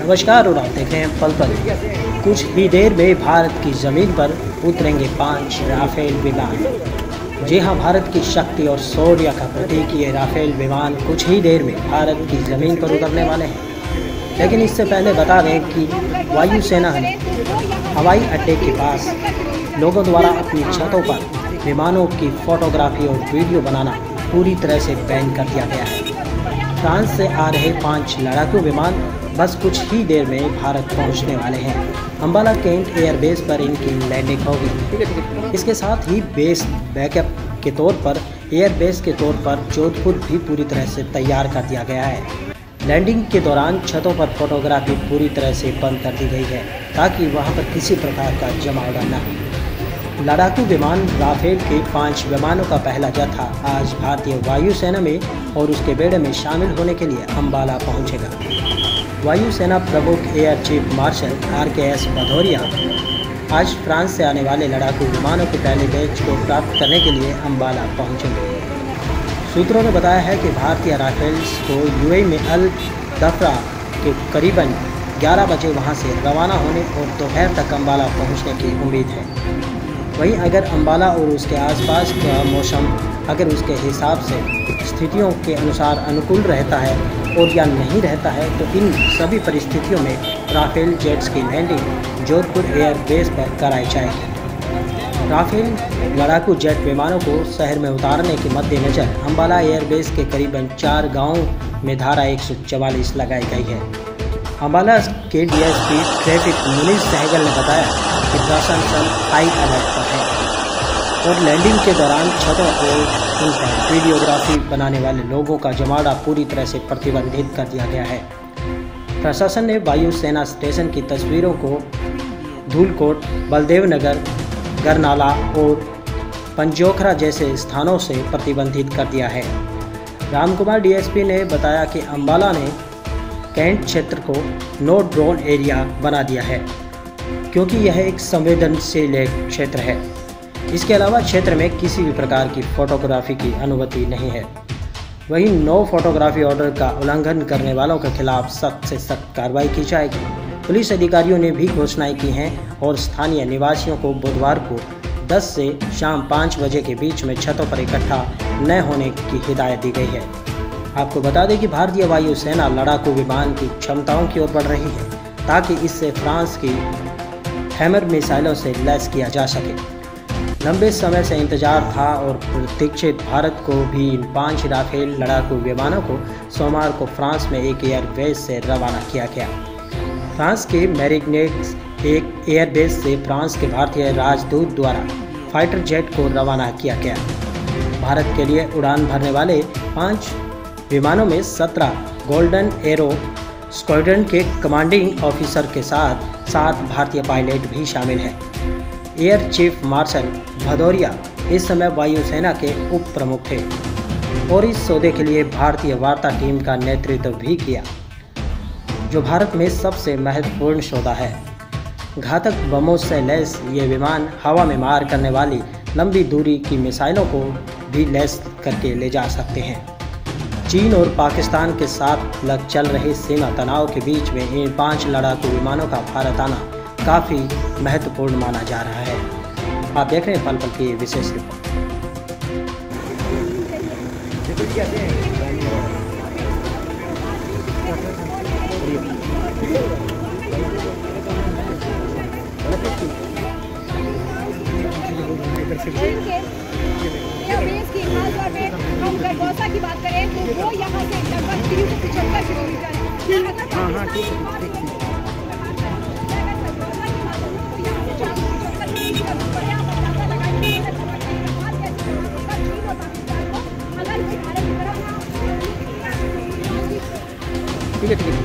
नमस्कार, और आप देख रहे हैं पल पल। कुछ ही देर में भारत की ज़मीन पर उतरेंगे पाँच राफेल विमान। जी हाँ भारत की शक्ति और शौर्य का प्रतीक ये राफेल विमान कुछ ही देर में भारत की ज़मीन पर उतरने वाले हैं। लेकिन इससे पहले बता दें कि वायुसेना ने हवाई अड्डे के पास लोगों द्वारा अपनी छतों पर विमानों की फोटोग्राफी और वीडियो बनाना पूरी तरह से बैन कर दिया गया है। फ्रांस से आ रहे पाँच लड़ाकू विमान बस कुछ ही देर में भारत पहुँचने वाले हैं। अम्बाला केंट एयरबेस पर इनकी लैंडिंग होगी। इसके साथ ही बेस बैकअप के तौर पर, एयरबेस के तौर पर जोधपुर भी पूरी तरह से तैयार कर दिया गया है। लैंडिंग के दौरान छतों पर फोटोग्राफी पूरी तरह से बंद कर दी गई है, ताकि वहाँ पर किसी प्रकार का जमावड़ा न हो। लड़ाकू विमान राफेल के पाँच विमानों का पहला जत्था आज भारतीय वायुसेना में और उसके बेड़े में शामिल होने के लिए अम्बाला पहुंचेगा। वायुसेना प्रमुख air chief marshal R K S Bhadauria आज फ्रांस से आने वाले लड़ाकू विमानों के पहले बैच को प्राप्त करने के लिए अम्बाला पहुँचेंगे। सूत्रों ने बताया है कि भारतीय राफेल्स को यूएई में अल दफरा के करीबन 11 बजे वहाँ से रवाना होने और दोपहर तक अम्बाला पहुँचने की उम्मीद है। वहीं अगर अम्बाला और उसके आसपास का मौसम अगर उसके हिसाब से स्थितियों के अनुसार अनुकूल रहता है और या नहीं रहता है तो इन सभी परिस्थितियों में राफेल जेट्स की लैंडिंग जोधपुर एयरबेस पर कराई जाएगी। राफेल लड़ाकू जेट विमानों को शहर में उतारने के मद्देनज़र अम्बाला एयरबेस के करीबन चार गाँव में धारा एक लगाई गई है। अम्बाला के डीएसपी ट्रैफ़िक मुनीष सहगल ने बताया कि प्रशासन हाई अलर्ट पर और लैंडिंग के दौरान छतों को वीडियोग्राफी बनाने वाले लोगों का जमाड़ा पूरी तरह से प्रतिबंधित कर दिया गया है। प्रशासन ने वायुसेना स्टेशन की तस्वीरों को धूलकोट बलदेव नगर गरनाला और पंजोखरा जैसे स्थानों से प्रतिबंधित कर दिया है। रामकुमार डीएसपी ने बताया कि अंबाला ने कैंट क्षेत्र को नो ड्रोन एरिया बना दिया है, क्योंकि यह एक संवेदनशील क्षेत्र है। इसके अलावा क्षेत्र में किसी भी प्रकार की फोटोग्राफी की अनुमति नहीं है। वहीं नो फोटोग्राफी ऑर्डर का उल्लंघन करने वालों के खिलाफ सख्त से सख्त कार्रवाई की जाएगी। पुलिस अधिकारियों ने भी घोषणाएँ की हैं और स्थानीय निवासियों को बुधवार को 10 से शाम 5 बजे के बीच में छतों पर इकट्ठा न होने की हिदायत दी गई है। आपको बता दें कि भारतीय वायुसेना लड़ाकू विमान की क्षमताओं की ओर बढ़ रही है, ताकि इससे फ्रांस की हैमर मिसाइलों से लैस किया जा सके। लंबे समय से इंतज़ार था और प्रतीक्षित भारत को भी इन पाँच राफेल लड़ाकू विमानों को सोमवार को फ्रांस में एक एयरबेस से रवाना किया गया। फ्रांस के मैरिग्नेट एक एयरबेस से फ्रांस के भारतीय राजदूत द्वारा फाइटर जेट को रवाना किया गया। भारत के लिए उड़ान भरने वाले पाँच विमानों में सत्रह गोल्डन एरो स्क्वाड्रन के कमांडिंग ऑफिसर के साथ सात भारतीय पायलट भी शामिल हैं। एयर चीफ मार्शल भदौरिया इस समय वायुसेना के उप प्रमुख थे और इस सौदे के लिए भारतीय वार्ता टीम का नेतृत्व भी किया, जो भारत में सबसे महत्वपूर्ण सौदा है। घातक बमों से लैस ये विमान हवा में मार करने वाली लंबी दूरी की मिसाइलों को भी लैस करके ले जा सकते हैं। चीन और पाकिस्तान के साथ लग चल रहे सीमा तनाव के बीच में इन पाँच लड़ाकू विमानों का भारत आना काफ़ी महत्वपूर्ण माना जा रहा है। आप देख रहे हैं पल पल की विशेष रिपोर्ट। की बात करें तो वो यहाँ से लगभग तीन सौ पचहत्तर किलोमीटर हाँ हाँ ठीक है। ठीक है ठीक है